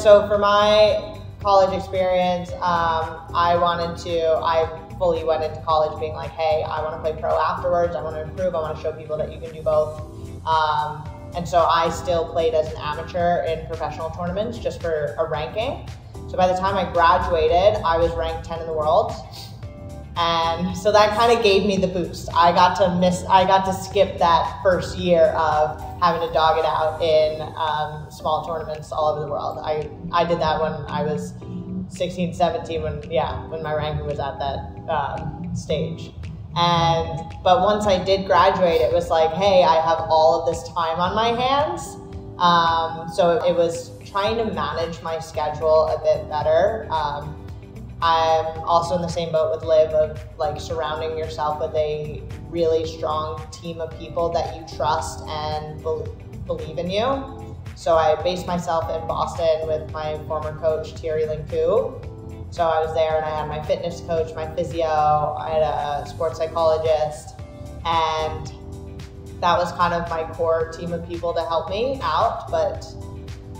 so for my college experience, um, I wanted to, I fully went into college being like, hey, I want to play pro afterwards. I want to improve. I want to show people that you can do both. Um, and so I still played as an amateur in professional tournaments just for a ranking. So by the time I graduated, I was ranked 10 in the world. And so that kind of gave me the boost. I got to miss, I got to skip that first year of having to dog it out in um, small tournaments all over the world. I, I did that when I was 16, 17, when, yeah, when my ranking was at that um, stage. And, but once I did graduate, it was like, hey, I have all of this time on my hands. Um, so it was trying to manage my schedule a bit better. Um, I'm also in the same boat with Liv of like surrounding yourself with a really strong team of people that you trust and be believe in you. So I based myself in Boston with my former coach Thierry Lincou. So I was there and I had my fitness coach, my physio, I had a sports psychologist, and that was kind of my core team of people to help me out. But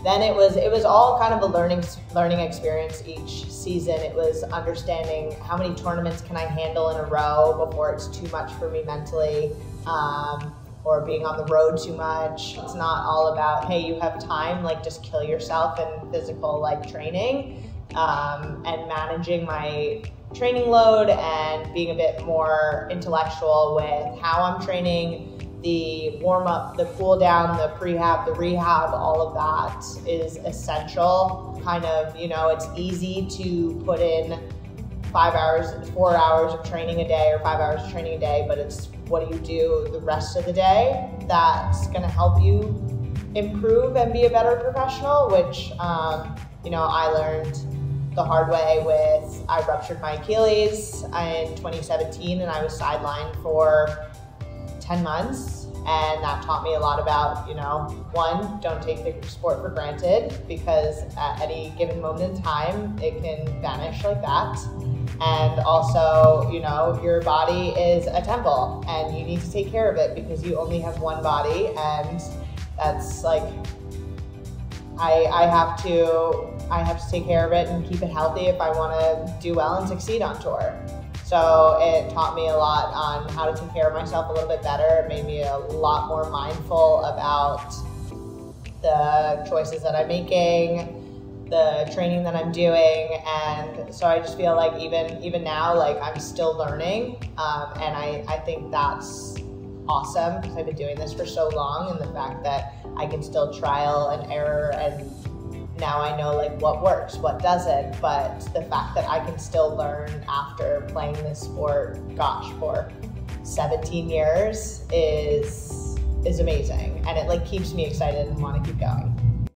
then it was it was all kind of a learning learning experience each season. It was understanding how many tournaments can I handle in a row before it's too much for me mentally, um, or being on the road too much. It's not all about hey you have time like just kill yourself in physical like training, um, and managing my training load and being a bit more intellectual with how I'm training the warm up, the cool down, the prehab, the rehab, all of that is essential. Kind of, you know, it's easy to put in five hours, four hours of training a day or five hours of training a day, but it's what do you do the rest of the day that's going to help you improve and be a better professional, which, um, you know, I learned the hard way with I ruptured my Achilles in 2017 and I was sidelined for 10 months. And that taught me a lot about, you know, one, don't take the sport for granted because at any given moment in time, it can vanish like that. And also, you know, your body is a temple and you need to take care of it because you only have one body. And that's like, I, I have to I have to take care of it and keep it healthy if I want to do well and succeed on tour. So it taught me a lot on how to take care of myself a little bit better. It made me a lot more mindful about the choices that I'm making, the training that I'm doing, and so I just feel like even even now, like I'm still learning, um, and I I think that's awesome because I've been doing this for so long, and the fact that I can still trial and error and now I know like what works, what doesn't. But the fact that I can still learn after playing this sport, gosh, for 17 years is is amazing, and it like keeps me excited and want to keep going.